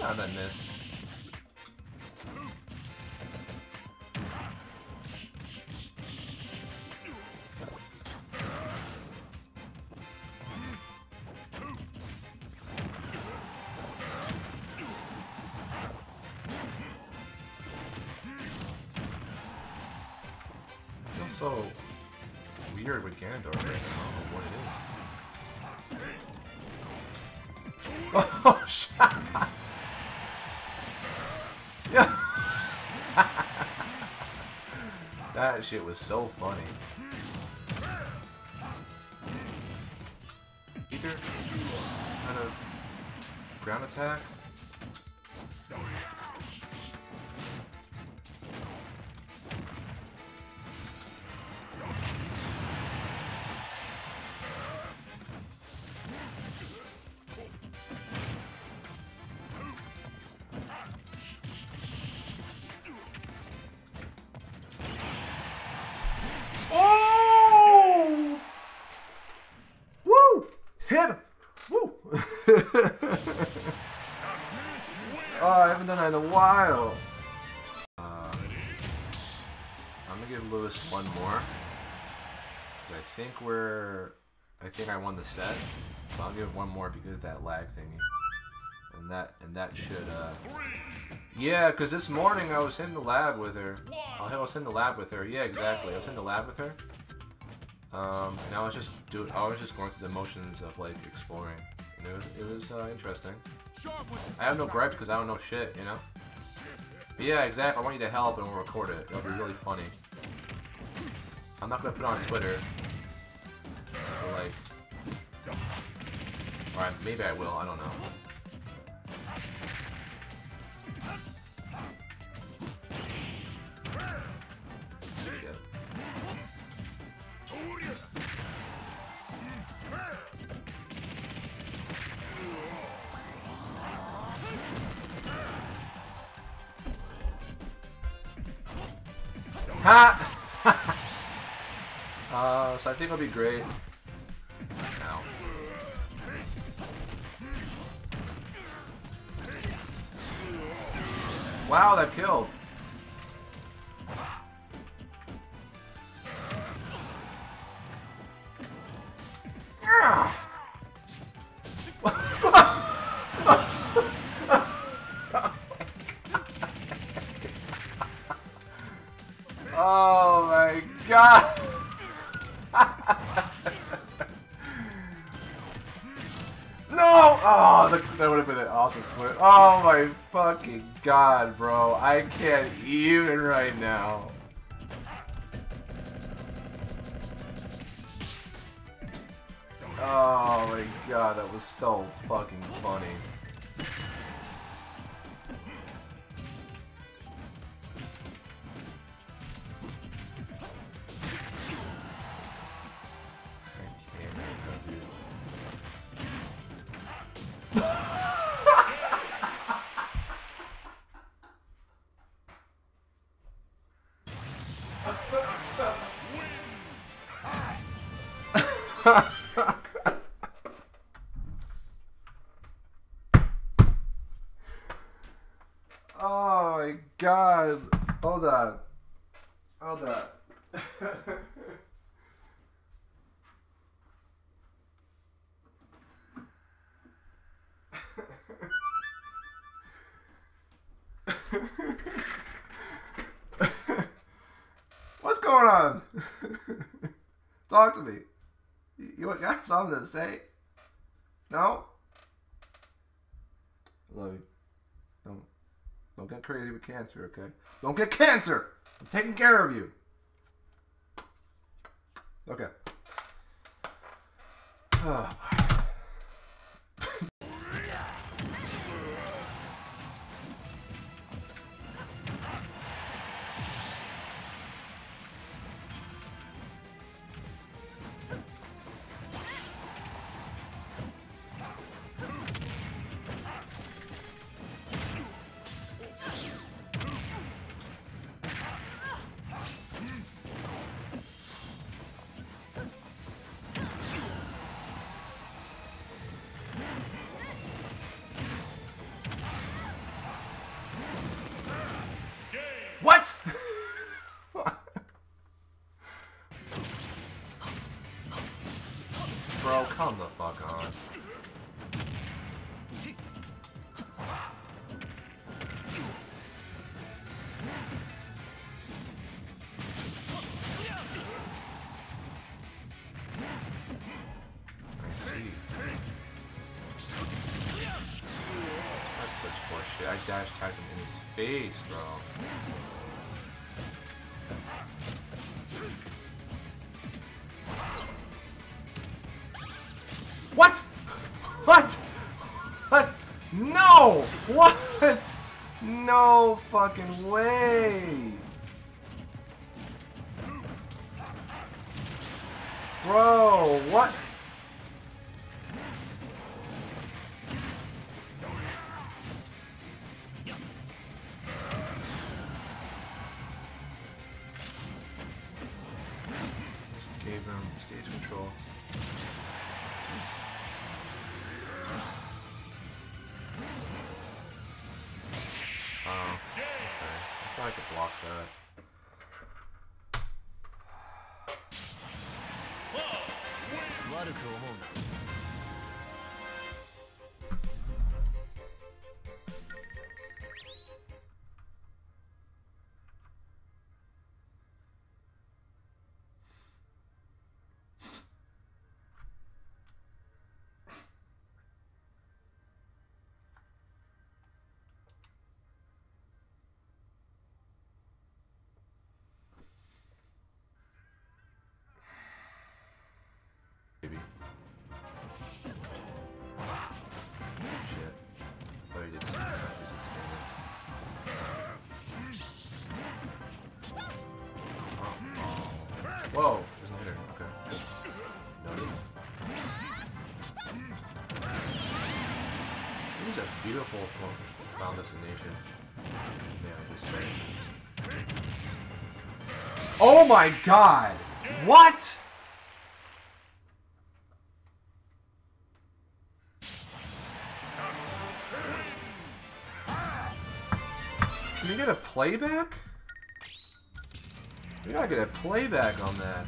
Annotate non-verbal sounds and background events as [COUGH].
How I miss? So weird with Ganondorf right now. I don't know what it is. [LAUGHS] Oh, shit! That shit was so funny. Either kind of ground attack. Oh, I haven't done that in a while. Uh, I'm gonna give Lewis one more. I think we're. I think I won the set. So I'll give one more because that lag thingy. And that and that should uh Yeah, cause this morning I was in the lab with her. I was in the lab with her. Yeah, exactly. I was in the lab with her. Um, and I was just do I was just going through the motions of like exploring. And it was it was uh, interesting. I have no gripes because I don't know shit, you know. But yeah, exactly. I want you to help and we'll record it. It'll be really funny. I'm not gonna put it on Twitter. Like, or maybe I will. I don't know. Ha! [LAUGHS] uh, so I think it'll be great. Ow. Wow, that killed. Oh my god! no! Oh, that, that would have been an awesome flip. Oh my fucking god, bro. I can't even right now. Oh my god, that was so fucking funny. [LAUGHS] oh my god. Hold on. Hold on. [LAUGHS] What's going on? [LAUGHS] Talk to me. You, got something to say? No? Love you. Don't, don't get crazy with cancer, okay? Don't get cancer! I'm taking care of you. Okay. [SIGHS] Oh, I see. That's such horseshit. I dash tagged him in his face, bro. What? What? What? No! What? No fucking way! Bro, what? Just gave him stage control. I thought I could block that. 悪 Whoa! There's no hitter. Okay. Noted. It is a beautiful fo- final destination. Yeah, I just say. Oh my god! What? Can we get a playback? We gotta get a playback on that.